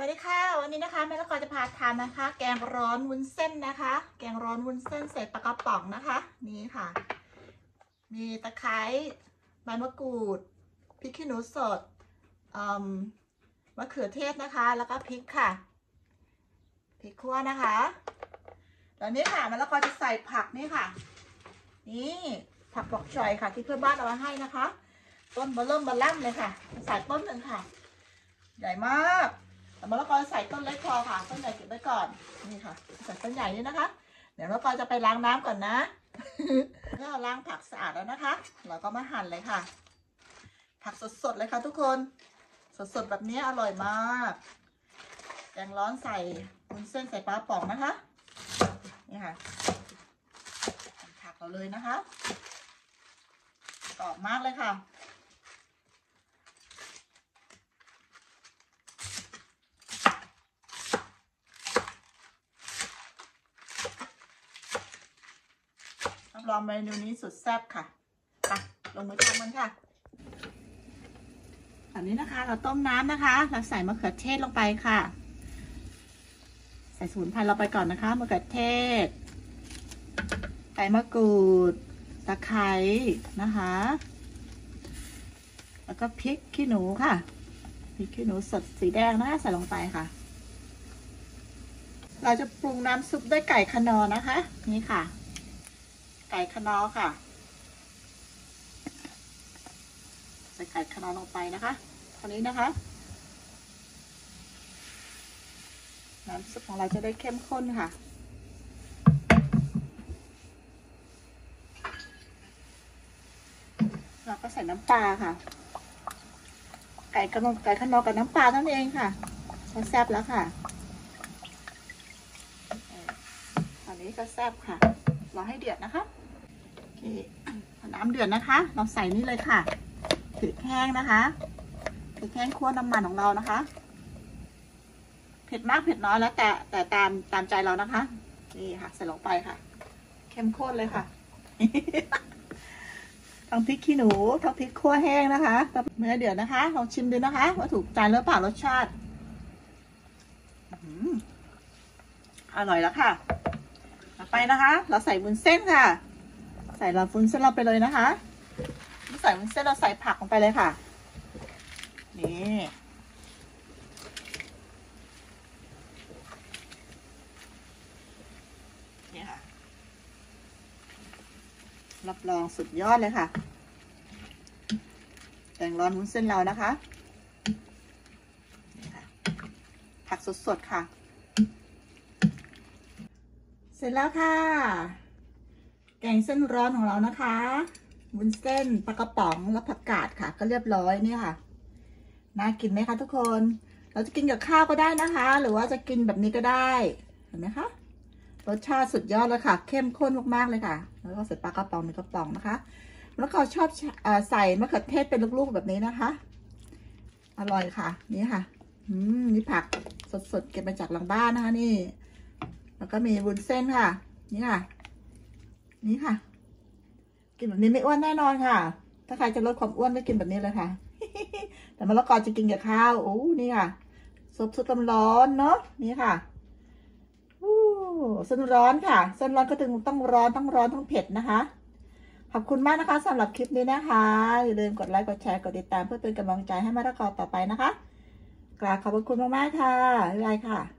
วัสดีค่ะ วันนี้นะคะแม่ละกอจะพาทานนะคะ แกงร้อนวุ้นเส้นนะคะ แกงร้อนวุ้นเส้นใส่ปลากระป๋องนะคะ นี่ค่ะ มีตะไคร้ใบมะกรูดพริกขี้หนูสดมมะเขือเทศนะคะ แล้วก็พริกค่ะพริกขั่วนะคะแล้วนี้ค่ะแม่ละกอจะใส่ผักนี่ค่ะ นี่ผักบอกชอยค่ะ ที่เพื่อนบ้านเอามาให้นะคะ ต้นบอเริ่มบอล่ำเลยค่ะ ใส่ต้นหนึ่งค่ะ ใหญ่มาก ใส่ต้นเล็กพอค่ะ ต้นใหญ่เก็บไว้ก่อน นี่ค่ะ ใส่ต้นใหญ่นี่นะคะ เดี๋ยวมะละกอจะไปล้างน้ำก่อนนะเมื่อเราล้างผักสะอาดแล้วนะคะ เราก็มาหั่นเลยค่ะ ผักสดๆเลยค่ะทุกคน สดๆแบบนี้อร่อยมากแกงร้อนใส่วุ้นเส้นใส่ปลาป๋องนะคะ นี่ค่ะผักเราเลยนะคะกรอบมากเลยค่ะ รับรองเมนูนี้สุดแซ่บค่ะไปลงมือทำกันค่ะอันนี้นะคะ เราต้มน้ำนะคะเราใส่มะเขือเทศลงไปค่ะ ใส่สมุนไพรเราไปก่อนนะคะมะเขือเทศใบมะกรูดตะไคร้นะคะ แล้วก็พริกขี้หนูค่ะพริกขี้หนูสดสีแดงนะคะใส่ลงไปค่ะ เราจะปรุงน้ำซุปด้วยไก่คนอนะคะ นี่ค่ะ ไก่คนอค่ะ ใส่ไก่คนอลงไปนะคะตอนนี้นะคะน้ำซุปของเราจะได้เข้มข้นค่ะเราก็ใส่น้ำปลาค่ะ ไก่กระนไก่ขนอกับน้ำปลานั่นเองค่ะแซ่บแล้วค่ะออตอนนี้ก็แซ่บค่ะ รอให้เดือดนะคะโอเคน้ำเดือดนะคะ เราใส่นี่เลยค่ะพริกแห้งนะคะพริกแห้งคั่วน้ำมันของเรานะคะ เผ็ดมากเผ็ดน้อยแล้วแต่แต่ตามตามใจเรานะคะนี่ค่ะใส่ลงไปค่ะ เข้มข้นเลยค่ะทั้งพริกขี้หนูทั้งพริกคั่วแห้งนะคะเมื่อเดือดนะคะลองชิมดูนะคะ ว่าถูกใจหรือเปล่ารสชาติอร่อยแล้วค่ะ ไปนะคะ เราใส่วุ้นเส้นค่ะ ใส่เราวุ้นเส้นเราไปเลยนะคะใส่วุ้นเส้นเราใส่ผักลงไปเลยค่ะ นี่นี่ค่ะ รับรองสุดยอดเลยค่ะแกงร้อนวุ้นเส้นเรานะคะคะผักสดๆค่ะ เสร็จแล้วค่ะ แกงเส้นร้อนของเรานะคะวุ้นเส้นปลากระป๋องและผักกาดค่ะ ก็เรียบร้อยนี่ค่ะ น่ากินไหมคะทุกคน เราจะกินกับข้าวก็ได้นะคะ หรือว่าจะกินแบบนี้ก็ได้เห็นไหมคะรสชาติสุดยอดเลยค่ะ เข้มข้นมากๆเลยค่ะ แล้วก็ใส่ปลากระป๋องในกระป๋องนะคะ แล้วก็ชอบอใส่มะเขือเทศเป็นลูกๆแบบนี้นะคะ อร่อยค่ะ นี่ค่ะ อืมนี่ผักสดๆเก็บมาจากหลังบ้านนะคะนี่ แล้วก็มีวุ้นเส้นค่ะ นี่ค่ะ นี่ค่ะ กินแบบนี้ไม่อ้วนแน่นอนค่ะ ถ้าใครจะลดความอ้วนก็กินแบบนี้เลยค่ะ แต่มะละกอจะกินกับข้าวโอ้นี่ค่ะซุปซุปร้อนเนาะนี่ค่ะอู้เส้นร้อนค่ะเส้นร้อนก็ถึงต้องร้อนต้องร้อนต้องเผ็ดนะคะ ขอบคุณมากนะคะสำหรับคลิปนี้นะคะ อย่าลืมกดไลค์กดแชร์กดติดตามเพื่อเป็นกำลังใจให้มะละกอต่อไปนะคะ กราบขอบพระคุณมากๆค่ะบ๊ายบายค่ะ